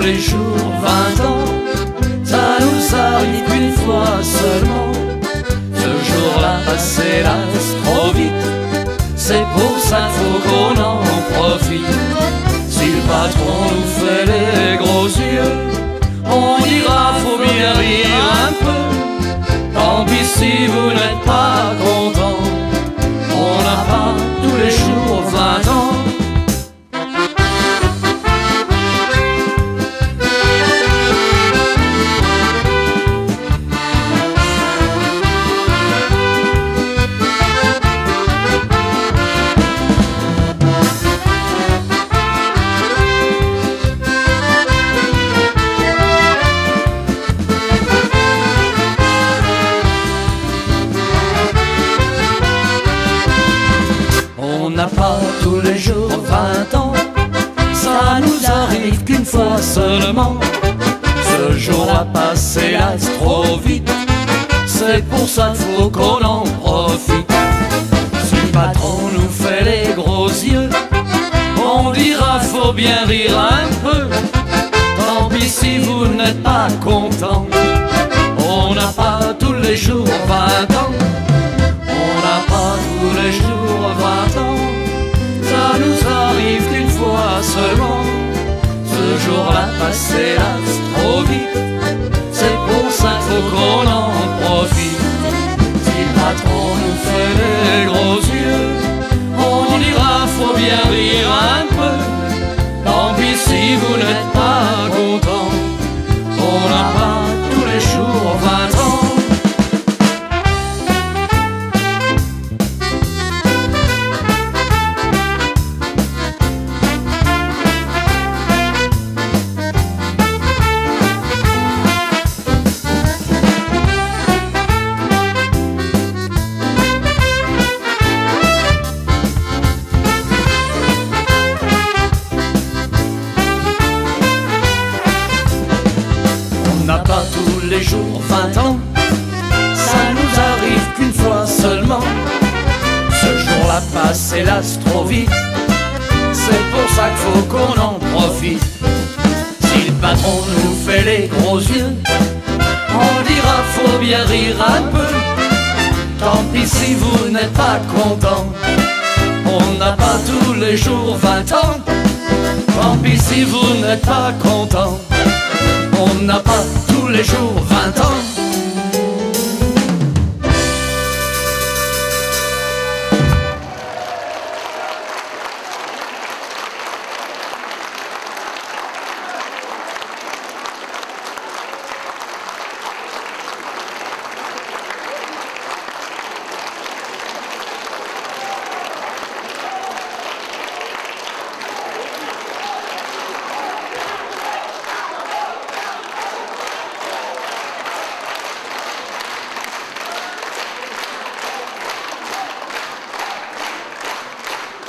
les jours 20 ans. Ça nous arrive qu'une fois seulement. Ce jour-là passe hélas N'a pas tous les jours 20 ans, ça nous arrive qu'une fois seulement. Ce jour-là passe hélas trop vite, c'est pour ça faut qu'on en profite. Si le patron nous fait les gros yeux, on dira faut bien rire un peu. Tant pis si vous n'êtes pas content, on n'a pas tous les jours 20 ans. Seulement. Ce jour-là passe hélas trop vite, c'est pour ça faut qu'on en profite. Si le patron nous fait les gros yeux, on dira faut bien rire un peu. Tant pis si vous n'êtes Jour-là passe hélas trop vite, c'est pour ça qu'il faut qu'on en profite. Si le patron nous fait les gros yeux, on dira faut bien rire un peu. Tant pis si vous n'êtes pas content, on n'a pas tous les jours 20 ans. Tant pis si vous n'êtes pas content. On n'a pas tous les jours 20 ans